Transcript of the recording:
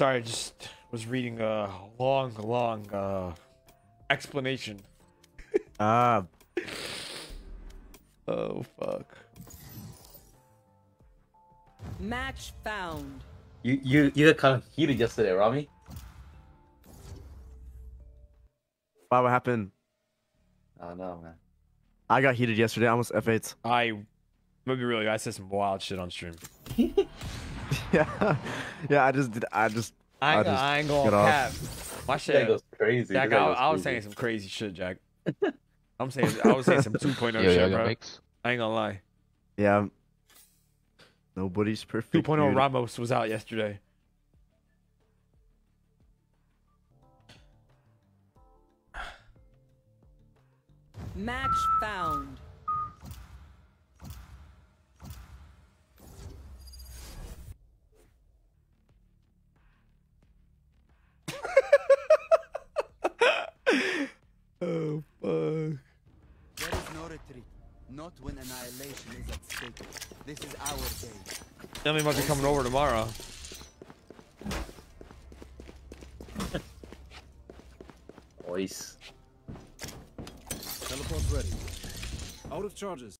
sorry, I just was reading a long, long uh, explanation. Ah, Oh fuck. Match found. You you you got kind of heated yesterday, Ramee. why? What happened? I don't know, man. I got heated yesterday. I almost F8. I, I'm gonna be real. I said some wild shit on stream. Yeah, yeah. I just did. I just. I ain't, I gonna- just I ain't going get off. cap. My That shit, goes crazy. Jack. I, I was saying some crazy shit, Jack. I'm saying I was saying some 2.0 Yo, shit, yo, yo, bro. mix. I ain't gonna lie. Yeah. Nobody's perfect. 2.0 dude. Ramos was out yesterday. Match found. Oh fuck. There is no retreat. Not when annihilation is at stake. This is our day. Emily must be coming over tomorrow. Voice. Teleport ready. Out of charges.